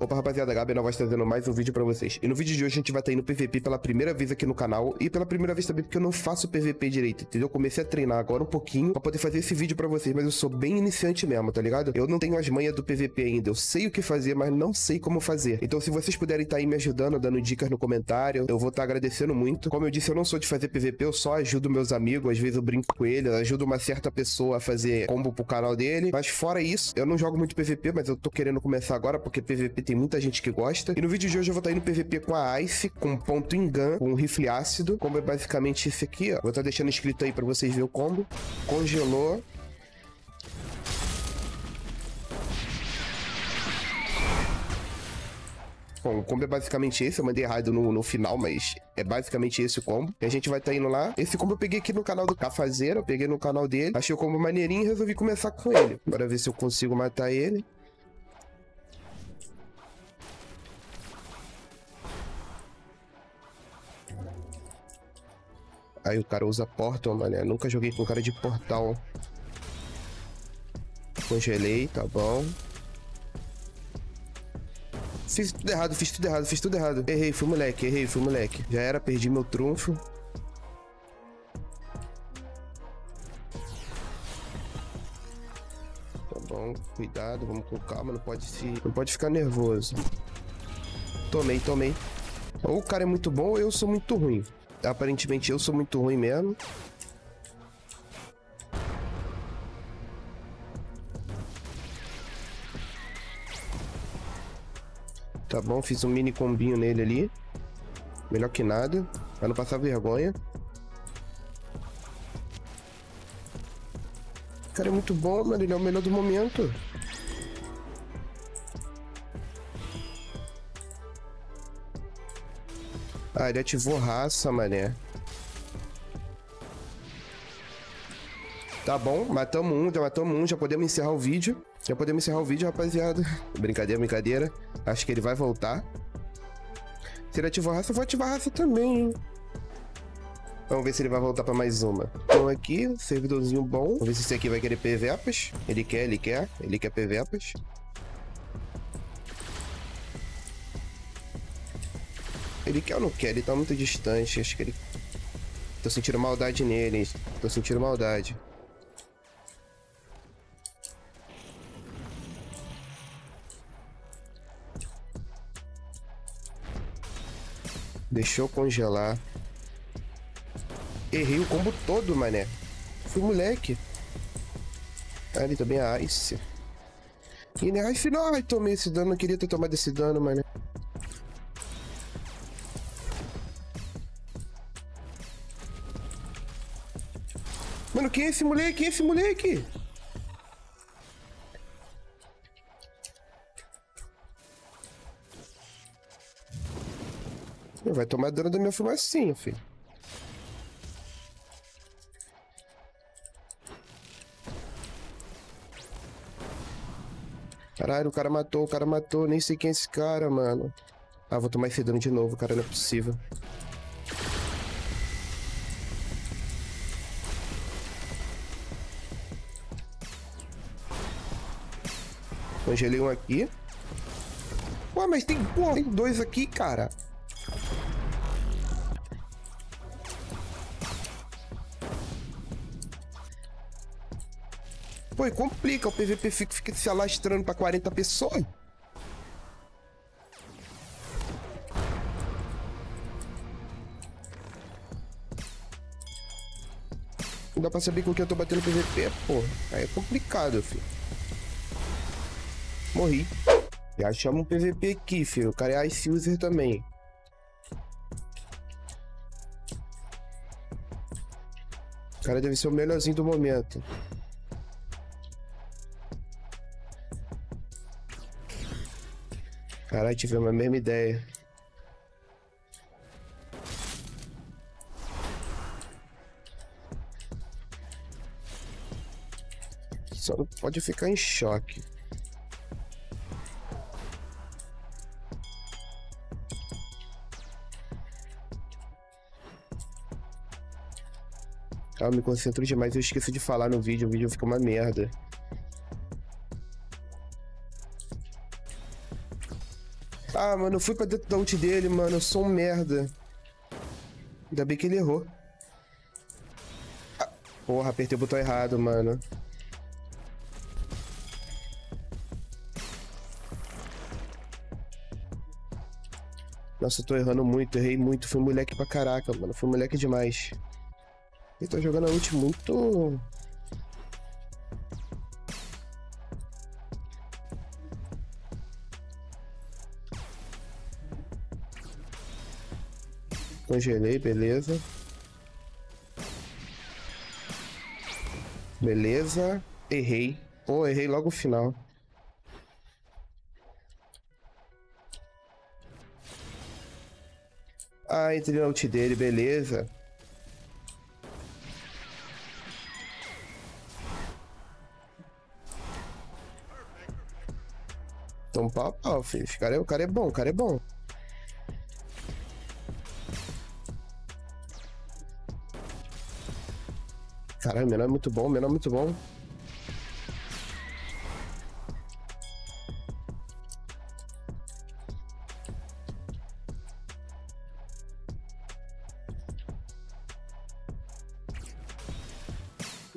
Opa, rapaziada, Gabi Nova trazendo mais um vídeo pra vocês. E no vídeo de hoje a gente vai estar indo PVP pela primeira vez aqui no canal. E pela primeira vez também porque eu não faço PVP direito, entendeu? Eu comecei a treinar agora um pouquinho pra poder fazer esse vídeo pra vocês. Mas eu sou bem iniciante mesmo, tá ligado? Eu não tenho as manhas do PVP ainda. Eu sei o que fazer, mas não sei como fazer. Então se vocês puderem estar aí me ajudando, dando dicas no comentário, eu vou estar agradecendo muito. Como eu disse, eu não sou de fazer PVP, eu só ajudo meus amigos. Às vezes eu brinco com eles, ajudo uma certa pessoa a fazer combo pro canal dele. Mas fora isso, eu não jogo muito PVP, mas eu tô querendo começar agora porque PVP tem muita gente que gosta. E no vídeo de hoje eu vou estar indo PVP com a Ice, com ponto em gun, com rifle ácido. Combo é basicamente esse aqui, ó. Vou estar deixando escrito aí pra vocês verem o combo. Congelou. Bom, o combo é basicamente esse, eu mandei errado no, no final, mas é basicamente esse o combo. E a gente vai tá indo lá. Esse combo eu peguei aqui no canal do Cafazeiro, eu peguei no canal dele. Achei o combo maneirinho e resolvi começar com ele. Bora ver se eu consigo matar ele. Aí o cara usa portal, mané. Nunca joguei com cara de portal. Congelei, tá bom. Fiz tudo errado, fiz tudo errado, fiz tudo errado. Errei, fui moleque, errei, fui moleque. Já era, perdi meu trunfo. Tá bom, cuidado, vamos com calma, não pode se... Não pode ficar nervoso. Tomei, tomei. Ou o cara é muito bom ou eu sou muito ruim. Aparentemente eu sou muito ruim mesmo. Tá bom, fiz um mini combinho nele ali. Melhor que nada, pra não passar vergonha. Cara é muito bom, mano. Ele é o melhor do momento. Ah, ele ativou raça, mané. Tá bom, matamos um, já matamos um, já podemos encerrar o vídeo. Já podemos encerrar o vídeo, rapaziada. Brincadeira, brincadeira. Acho que ele vai voltar. Se ele ativou raça, eu vou ativar raça também, hein? Vamos ver se ele vai voltar pra mais uma. Então aqui, servidorzinho bom. Vamos ver se esse aqui vai querer PVPs. Ele quer, ele quer. Ele quer PVPs. Ele quer ou não quer? Ele tá muito distante. Acho que ele. Tô sentindo maldade nele. Tô sentindo maldade. Deixou congelar. Errei o combo todo, mané. Fui moleque. Ah, ali também a Ice. E né? Ice não, ai, tomei esse dano. Não queria ter tomado esse dano, mané. Quem é esse moleque? Quem é esse moleque? Vai tomar dano da minha fumacinha, filho. Caralho, o cara matou, o cara matou. Nem sei quem é esse cara, mano. Ah, vou tomar esse dano de novo, cara. Não é possível. Congelei um aqui. Ué, mas tem, pô, tem dois aqui, cara. Pô, e complica. O PVP fica, fica se alastrando pra 40 pessoas. Não dá pra saber com quem eu tô batendo PVP, pô. Aí é complicado, filho. Morri. E achamos um PVP aqui, filho. O cara é Ice User também. O cara deve ser o melhorzinho do momento. Caralho, tivemos a mesma ideia. Só não pode ficar em choque. Eu me concentro demais, eu esqueço de falar no vídeo, o vídeo fica uma merda. Ah, mano, eu fui pra dentro da ult dele, mano. Eu sou um merda. Ainda bem que ele errou. Ah, porra, apertei o botão errado, mano. Nossa, eu tô errando muito, errei muito. Fui moleque pra caraca, mano. Fui moleque demais. Ele tá jogando a ult muito... Congelei, beleza. Beleza. Errei. Pô, errei logo o final. Ah, entrei na ult dele, beleza. Pau, pau, filho. O cara, é, o cara é bom, o cara é bom. Caralho, o menor é muito bom, o menor é muito bom.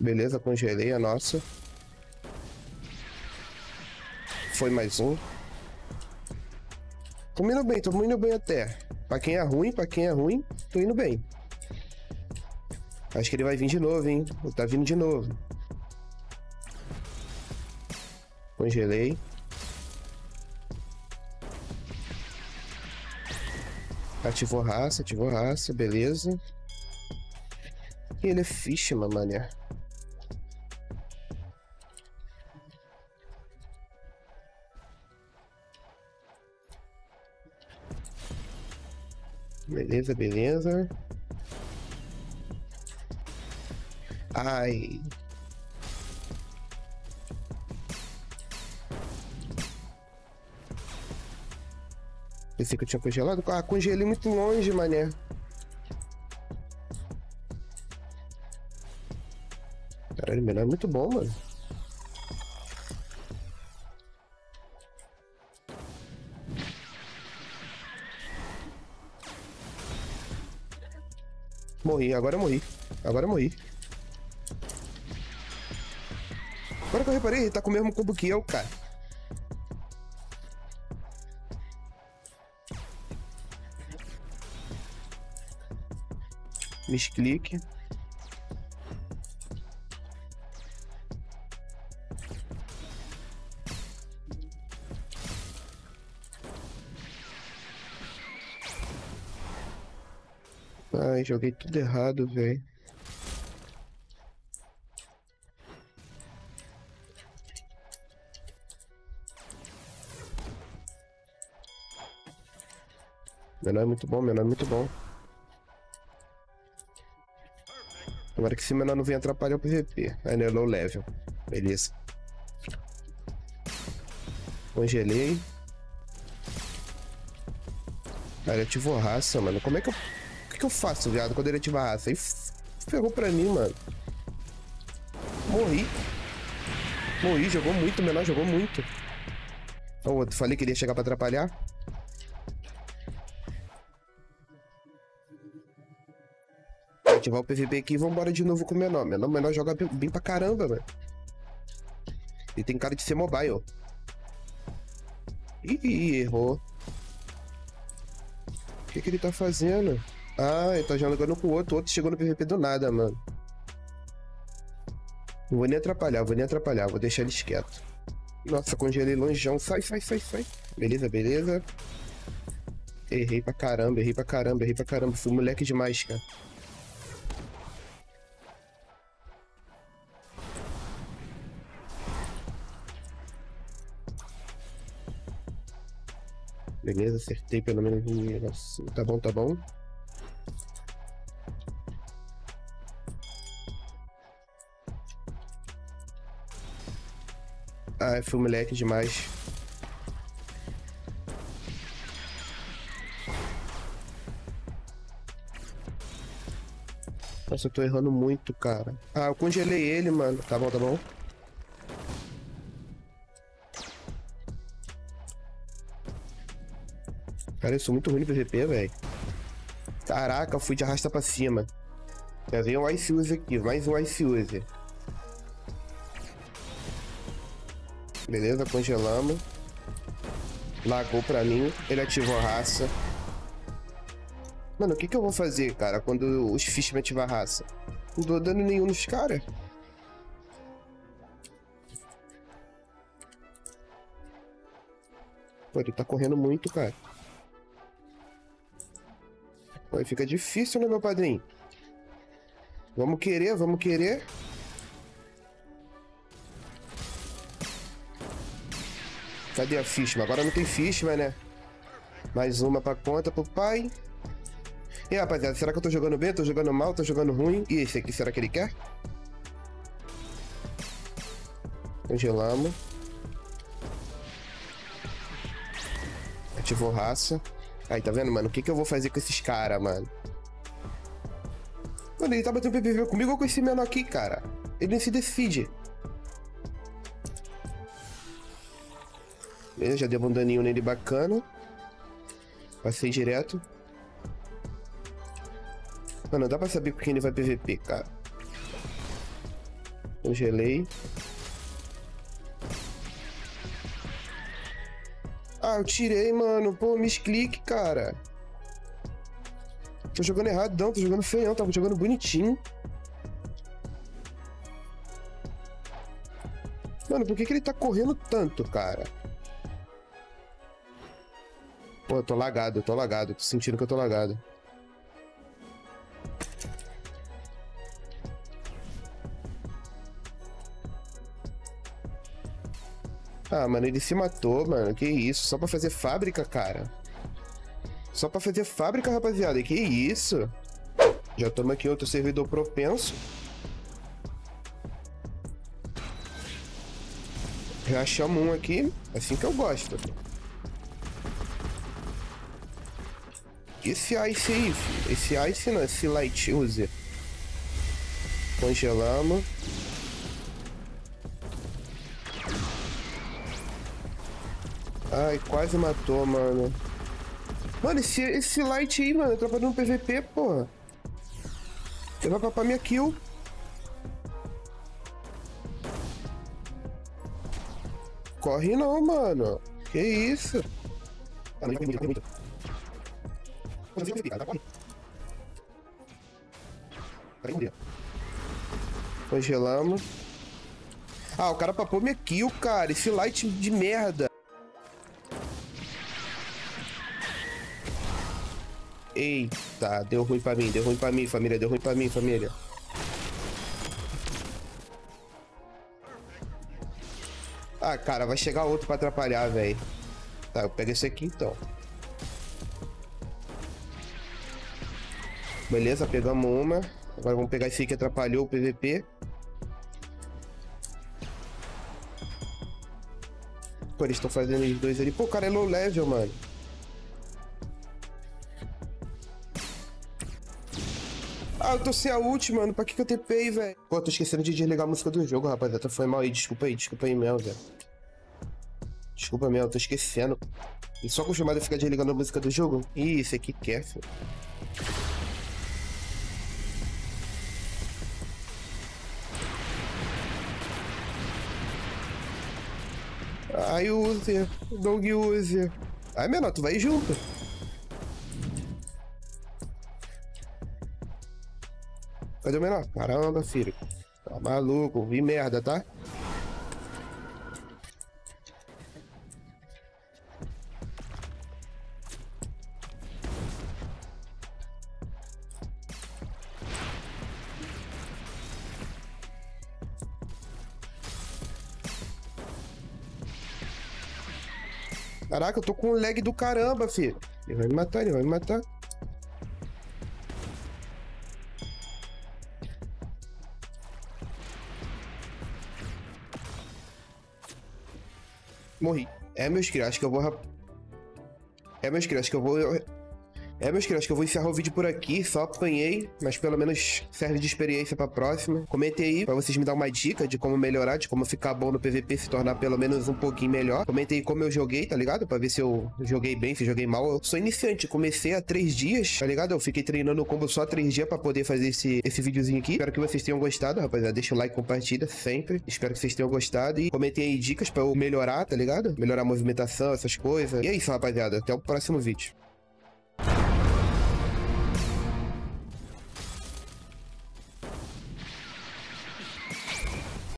Beleza, congelei a nossa. Foi mais um. Tô indo bem, tô indo bem até. Pra quem é ruim, pra quem é ruim, tô indo bem. Acho que ele vai vir de novo, hein? Tá vindo de novo. Congelei. Ativou raça, ativou raça, beleza. E ele é Fishman, mané. Beleza, beleza. Ai. Pensei que eu tinha congelado. Ah, congelei muito longe, mané. Caralho, menor é muito bom, mano. Morri, agora eu morri. Agora eu morri. Agora que eu reparei, ele tá com o mesmo combo que eu, cara. Misclick. Ai, joguei tudo errado, velho. Menor é muito bom, menor é muito bom. Agora que esse menor não vem atrapalhar o PVP. Aí é low level. Beleza. Congelei. Aí ele ativou raça, mano. Como é que eu. Que, eu faço, viado, quando ele ativa raça? Aí ferrou pra mim, mano. Morri. Morri, jogou muito, menor jogou muito. O outro, falei que ele ia chegar pra atrapalhar. ativar o PVP aqui e vambora de novo com o menor. Menor, menor joga bem pra caramba, mano. Ele tem cara de ser mobile. Ih, errou. O que, que ele tá fazendo? Ah, ele tá jogando com o outro. O outro chegou no PVP do nada, mano. Não vou nem atrapalhar, vou nem atrapalhar. Vou deixar ele quieto. Nossa, congelei longeão. Sai, sai, sai, sai. Beleza, beleza. Errei pra caramba, errei pra caramba, errei pra caramba. Fui moleque demais, cara. Beleza, acertei pelo menos um negócio. Tá bom, tá bom. Ah, fui moleque demais. Nossa, eu tô errando muito, cara. Ah, eu congelei ele, mano. Tá bom, tá bom. Cara, eu sou muito ruim no PVP, velho. Caraca, eu fui de arrasta pra cima. Já veio um Ice User aqui, mais um Ice User. Beleza, congelamos. Lagou pra mim, ele ativou a raça. Mano, o que que eu vou fazer, cara, quando os fish me ativar a raça? Não dou dano nenhum nos caras. Pô, ele tá correndo muito, cara. Pô, fica difícil, né, meu padrinho? Vamos querer, vamos querer. Cadê a Fishman? Agora não tem Fishman, né? Mais uma pra conta pro pai. E aí, rapaziada, será que eu tô jogando bem? Tô jogando mal? Tô jogando ruim? E esse aqui, será que ele quer? Congelamos. Ativou raça. Aí, tá vendo, mano? O que, que eu vou fazer com esses caras, mano? Mano, ele tá batendo PPV comigo ou com esse menor aqui, cara? Ele nem se decide. Beleza, já deu um daninho nele bacana. Passei direto. Mano, dá pra saber com quem ele vai PVP, cara. Congelei. Ah, eu tirei, mano. Pô, misclick, cara. Tô jogando errado, não. Tô jogando feião. Tava jogando bonitinho. Mano, por que, que ele tá correndo tanto, cara? Pô, eu tô lagado, eu tô lagado. Tô sentindo que eu tô lagado. Ah, mano, ele se matou, mano. Que isso? Só pra fazer fábrica, cara. Só pra fazer fábrica, rapaziada. Que isso? Já toma aqui outro servidor propenso. Já chamo um aqui. Assim que eu gosto. Esse Ice aí, filho. Esse Ice não, esse Light User. Congelamos. Ai, quase matou, mano. Mano, esse, esse light aí, mano, atrapalhando no PVP, porra. Ele vai papar minha kill. Corre não, mano. Que isso? Ah, muito, muito. Congelamos. Ah, o cara papou minha kill, cara. Esse light de merda. Eita, deu ruim pra mim, deu ruim pra mim, família, deu ruim pra mim, família. Ah, cara, vai chegar outro pra atrapalhar, velho. Tá, eu pego esse aqui então. Beleza, pegamos uma. Agora vamos pegar esse que atrapalhou o PVP. Pô, eles estão fazendo os dois ali. Pô, o cara é low level, mano. Ah, eu tô sem a ult, mano. Pra que que eu TPei, velho? Pô, tô esquecendo de desligar a música do jogo, rapaziada. Foi mal aí. Desculpa aí, desculpa aí mesmo, velho. Desculpa mesmo, tô esquecendo. E só acostumado a ficar desligando a música do jogo? Ih, esse aqui quer, filho. Ai, use, Dog use. Ai, menor, tu vai junto. Cadê o menor? Caramba, filho. Tá maluco, vi merda, tá? Caraca, eu tô com um lag do caramba, filho. Ele vai me matar, ele vai me matar. Morri. É, meus criados, acho que eu vou... É, meus criados, acho que eu vou É, meus queridos, acho que eu vou encerrar o vídeo por aqui. Só apanhei, mas pelo menos serve de experiência pra próxima. Comentei aí pra vocês me dar uma dica de como melhorar, de como ficar bom no PVP, se tornar pelo menos um pouquinho melhor. Comentei como eu joguei, tá ligado? Pra ver se eu joguei bem, se joguei mal. Eu sou iniciante, comecei há três dias, tá ligado? Eu fiquei treinando o combo só três dias pra poder fazer esse, esse videozinho aqui. Espero que vocês tenham gostado, rapaziada. Deixa o like, compartilha sempre. Espero que vocês tenham gostado. E comentem aí dicas pra eu melhorar, tá ligado? Melhorar a movimentação, essas coisas. E é isso, rapaziada. Até o próximo vídeo.